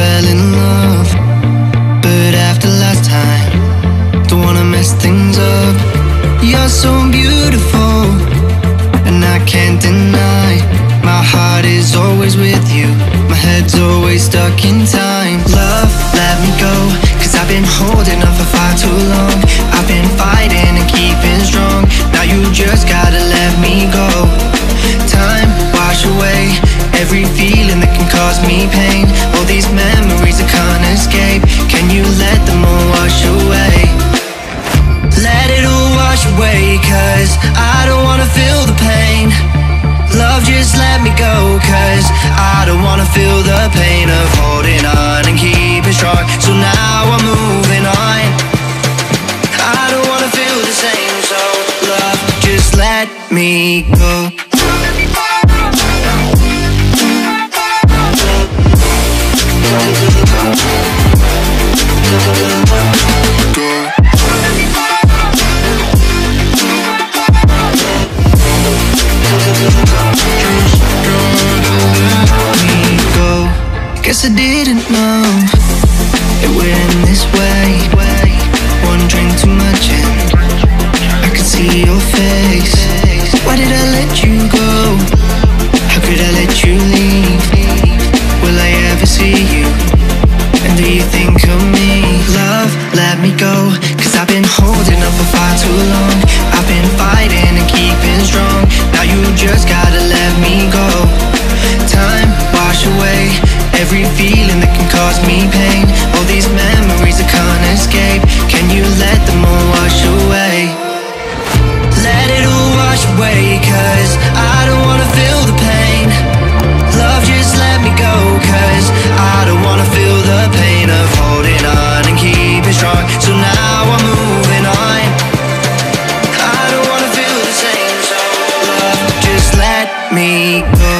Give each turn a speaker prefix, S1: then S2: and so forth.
S1: fell in love. But after last time, don't wanna mess things up. You're so beautiful, pain. All these memories I can't escape. Can you let them all wash away? Let it all wash away, cause I don't wanna feel the pain. Love, just let me go, cause I don't wanna feel the pain of holding on and keeping strong. So now I'm moving on. I don't wanna feel the same, so love, just let me go. Guess I didn't know it went this way. way. caused me pain. All these memories I can't escape. Can you let them all wash away? Let it all wash away cause I don't wanna feel the pain. Love just let me go cause I don't wanna feel the pain Of holding on and keeping strong. So now I'm moving on. I don't wanna feel the same So love just let me go.